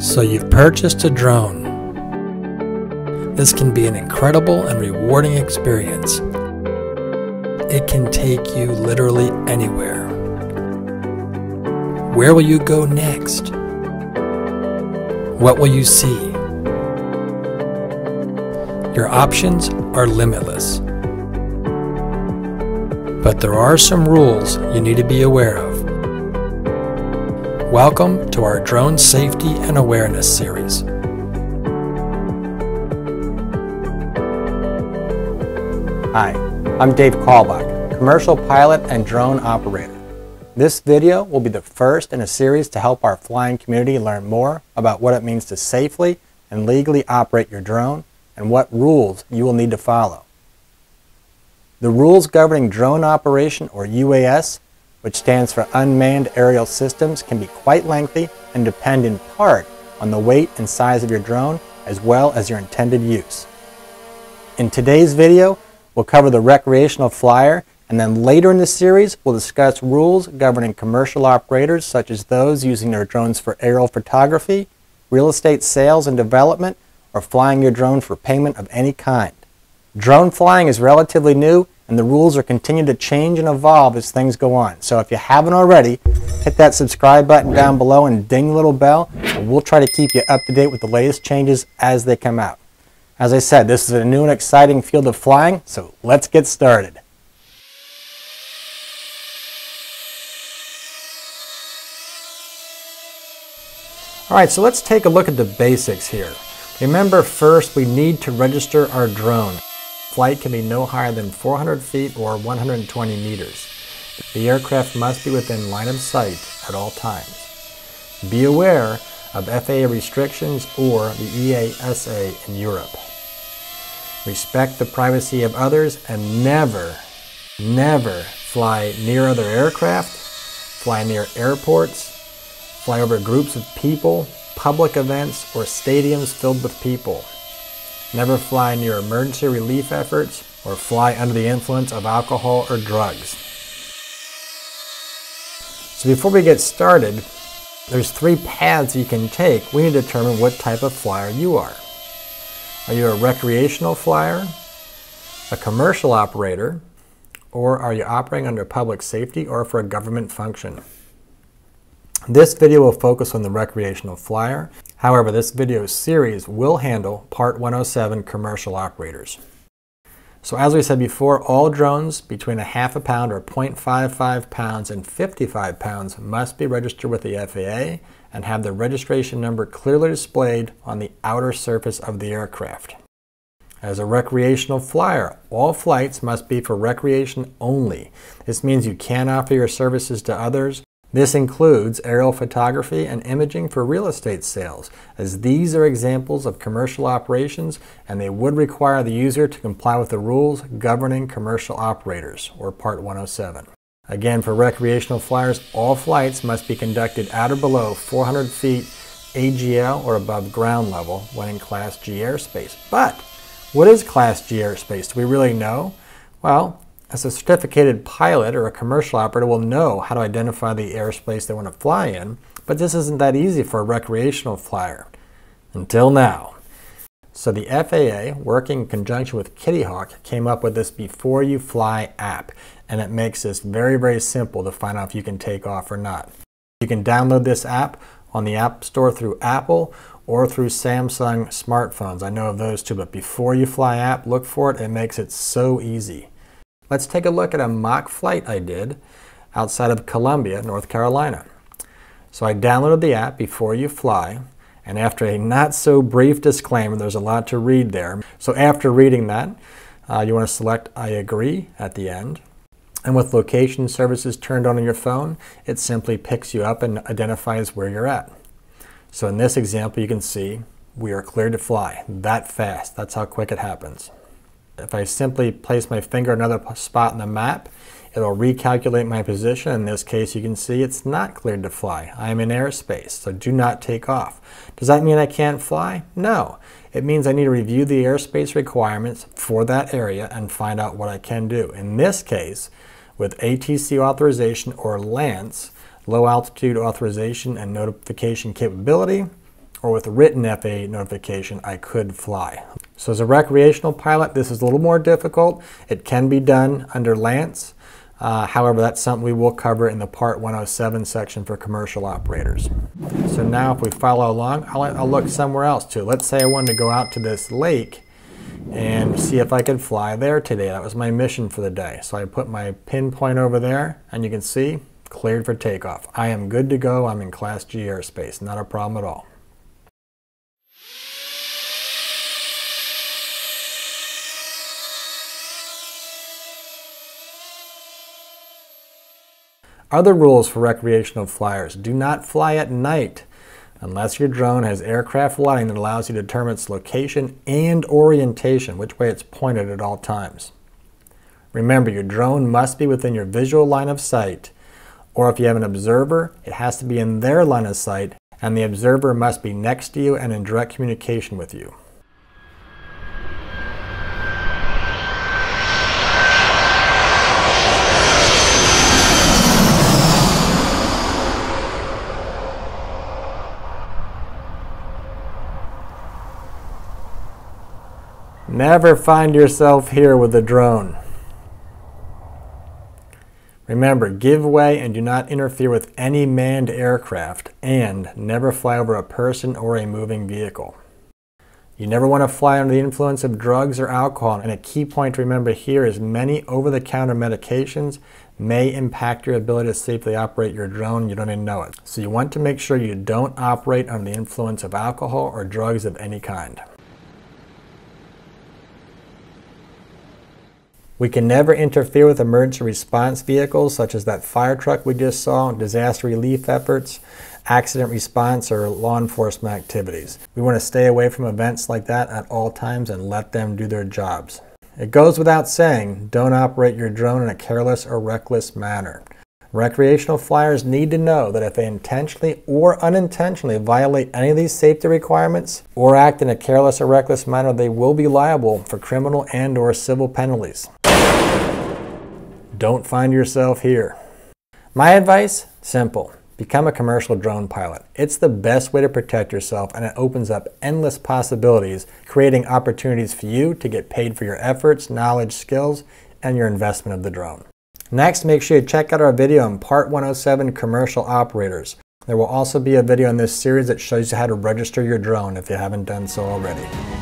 So you've purchased a drone. This can be an incredible and rewarding experience. It can take you literally anywhere. Where will you go next? What will you see? Your options are limitless. But there are some rules you need to be aware of. Welcome to our Drone Safety and Awareness series. Hi, I'm Dave Kalbach, commercial pilot and drone operator. This video will be the first in a series to help our flying community learn more about what it means to safely and legally operate your drone and what rules you will need to follow. The rules governing drone operation or UAS which stands for Unmanned Aerial Systems, can be quite lengthy and depend in part on the weight and size of your drone as well as your intended use. In today's video, we'll cover the recreational flyer and then later in the series, we'll discuss rules governing commercial operators such as those using their drones for aerial photography, real estate sales and development, or flying your drone for payment of any kind. Drone flying is relatively new and the rules are continuing to change and evolve as things go on. So if you haven't already, hit that subscribe button down below and ding the little bell, we'll try to keep you up to date with the latest changes as they come out. As I said, this is a new and exciting field of flying, so let's get started. All right, so let's take a look at the basics here. Remember first, we need to register our drone. Flight can be no higher than 400 feet or 120 meters. The aircraft must be within line of sight at all times. Be aware of FAA restrictions or the EASA in Europe. Respect the privacy of others and never, never fly near other aircraft, fly near airports, fly over groups of people, public events, or stadiums filled with people. Never fly near emergency relief efforts or fly under the influence of alcohol or drugs. So before we get started, there's three paths you can take. We need to determine what type of flyer you are. Are you a recreational flyer, a commercial operator, or are you operating under public safety or for a government function? This video will focus on the recreational flyer. However, this video series will handle Part 107 commercial operators. So as we said before, all drones between a half a pound or 0.55 pounds and 55 pounds must be registered with the FAA and have the registration number clearly displayed on the outer surface of the aircraft. As a recreational flyer, all flights must be for recreation only. This means you can't offer your services to others this includes aerial photography and imaging for real estate sales, as these are examples of commercial operations and they would require the user to comply with the rules governing commercial operators, or Part 107. Again, for recreational flyers, all flights must be conducted at or below 400 feet AGL or above ground level when in Class G airspace. But what is Class G airspace? Do we really know? Well, a certificated pilot or a commercial operator will know how to identify the airspace they want to fly in, but this isn't that easy for a recreational flyer. Until now. So the FAA, working in conjunction with Kitty Hawk, came up with this Before You Fly app, and it makes this very, very simple to find out if you can take off or not. You can download this app on the App Store through Apple or through Samsung smartphones. I know of those two, but Before You Fly app, look for it. It makes it so easy. Let's take a look at a mock flight I did outside of Columbia, North Carolina. So I downloaded the app before you fly, and after a not so brief disclaimer, there's a lot to read there. So after reading that, uh, you want to select I agree at the end. And with location services turned on on your phone, it simply picks you up and identifies where you're at. So in this example, you can see we are cleared to fly that fast. That's how quick it happens. If I simply place my finger another spot on the map, it'll recalculate my position. In this case, you can see it's not cleared to fly. I am in airspace, so do not take off. Does that mean I can't fly? No. It means I need to review the airspace requirements for that area and find out what I can do. In this case, with ATC authorization or LAANC, low altitude authorization and notification capability, or with a written FAA notification, I could fly. So as a recreational pilot, this is a little more difficult. It can be done under LAANC. Uh, however, that's something we will cover in the Part 107 section for commercial operators. So now if we follow along, I'll, I'll look somewhere else too. Let's say I wanted to go out to this lake and see if I could fly there today. That was my mission for the day. So I put my pinpoint over there and you can see cleared for takeoff. I am good to go. I'm in Class G airspace. Not a problem at all. Other rules for recreational flyers. Do not fly at night unless your drone has aircraft lighting that allows you to determine its location and orientation, which way it's pointed at all times. Remember, your drone must be within your visual line of sight, or if you have an observer, it has to be in their line of sight, and the observer must be next to you and in direct communication with you. Never find yourself here with a drone. Remember, give way and do not interfere with any manned aircraft, and never fly over a person or a moving vehicle. You never want to fly under the influence of drugs or alcohol, and a key point to remember here is many over-the-counter medications may impact your ability to safely operate your drone. You don't even know it. So you want to make sure you don't operate under the influence of alcohol or drugs of any kind. We can never interfere with emergency response vehicles such as that fire truck we just saw, disaster relief efforts, accident response, or law enforcement activities. We want to stay away from events like that at all times and let them do their jobs. It goes without saying, don't operate your drone in a careless or reckless manner. Recreational flyers need to know that if they intentionally or unintentionally violate any of these safety requirements or act in a careless or reckless manner, they will be liable for criminal and or civil penalties. Don't find yourself here. My advice? Simple. Become a commercial drone pilot. It's the best way to protect yourself and it opens up endless possibilities, creating opportunities for you to get paid for your efforts, knowledge, skills, and your investment of the drone. Next, make sure you check out our video on Part 107 Commercial Operators. There will also be a video in this series that shows you how to register your drone if you haven't done so already.